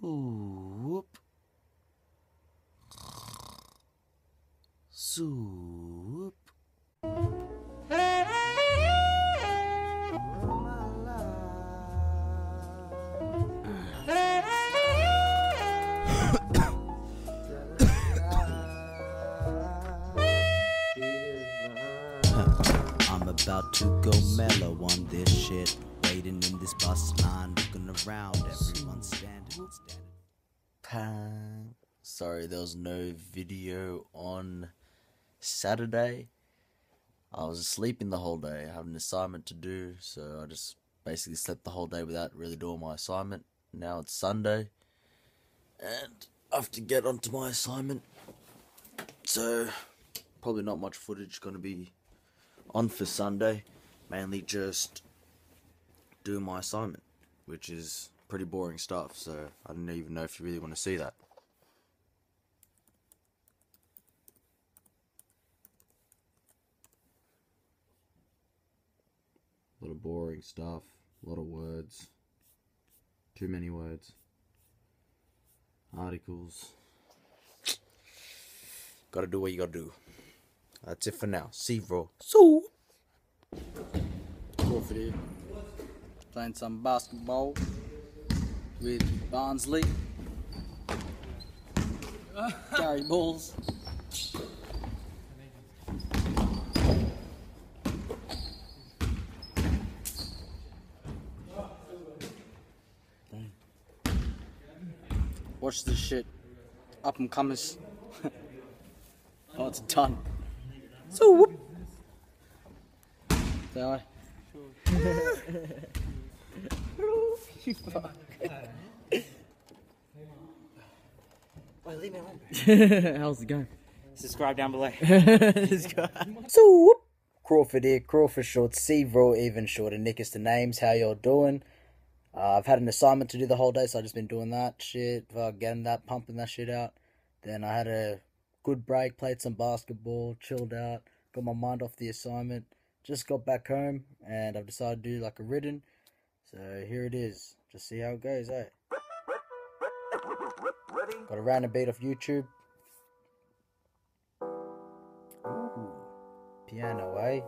Swoop. Swoop. I'm about to go mellow on this shit. Waiting in this bus line, looking around, everyone's standing, standing. Sorry, there was no video on Saturday. I was asleeping the whole day. I had an assignment to do, so I just basically slept the whole day without really doing my assignment. Now it's Sunday, and I have to get onto my assignment. So, probably not much footage going to be on for Sunday. Mainly just do my assignment, which is pretty boring stuff. So I don't even know if you really want to see that. A lot of boring stuff, a lot of words, too many words, articles. Gotta do what you gotta do. That's it for now. See, you, bro. So. Crawford here. Playing some basketball with Barnsley. Gary Balls. Watch this shit. Up and comers. oh, it's done. So whoop. Say hi. How's it going? Subscribe down below. so, whoop. Crawford here, Crawford short, Sevro even shorter, Nick is the names. How y'all doing? Uh, I've had an assignment to do the whole day, so I've just been doing that shit, uh, getting that, pumping that shit out. Then I had a good break, played some basketball, chilled out, got my mind off the assignment. Just got back home, and I've decided to do like a written. So here it is. Just see how it goes, eh? Got a random beat off YouTube. Ooh, piano, eh?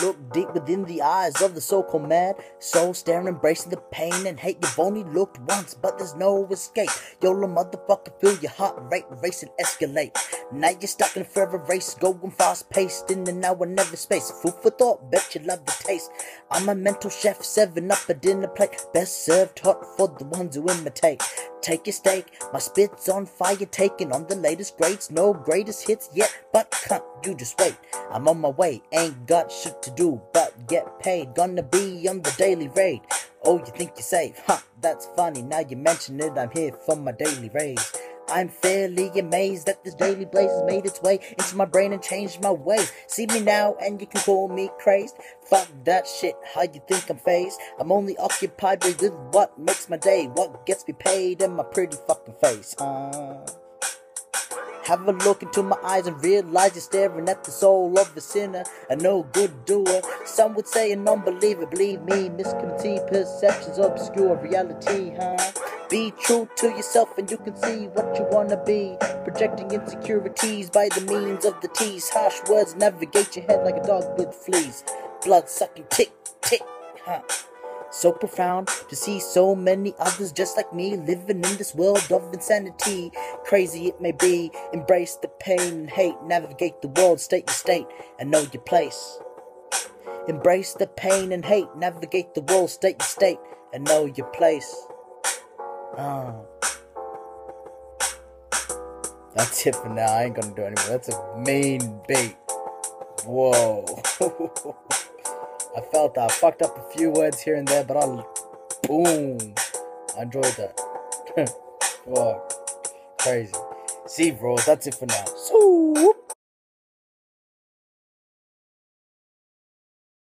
Look deep within the eyes of the so-called mad soul, staring, embracing the pain and hate. You've only looked once, but there's no escape. YOLO motherfucker, feel your heart rate race and escalate. Now you're stuck in a forever race, going fast paced in and out of never space. Food for thought, bet you love the taste. I'm a mental chef, seven up a dinner plate, best served hot for the ones who imitate. Take your steak, my spit's on fire, taking on the latest greats. No greatest hits yet, but cunt, you just wait. I'm on my way, ain't got shit to do, but get paid. Gonna be on the daily raid. Oh, you think you're safe? Huh, that's funny. Now you mention it, I'm here for my daily raise. I'm fairly amazed that this daily blaze has made its way into my brain and changed my ways. See me now and you can call me crazed. Fuck that shit, how you think I'm phased? I'm only occupied with what makes my day, what gets me paid, and my pretty fucking face. Uh, have a look into my eyes and realize you're staring at the soul of a sinner, a no good doer. Some would say an unbeliever, believe me, misconceived perceptions obscure reality, huh? Be true to yourself and you can see what you wanna be. Projecting insecurities by the means of the tease. Harsh words navigate your head like a dog with fleas. Blood sucking tick, tick, huh? So profound to see so many others just like me living in this world of insanity. Crazy it may be, embrace the pain and hate, navigate the world, state your state, and know your place. Embrace the pain and hate, navigate the world, state your state, and know your place. Ah. Oh. That's it for now. I ain't gonna do anymore. That's a main bait. Whoa. I felt I fucked up a few words here and there, but I boom. I enjoyed that. Whoa. Crazy. See, bros, that's it for now. So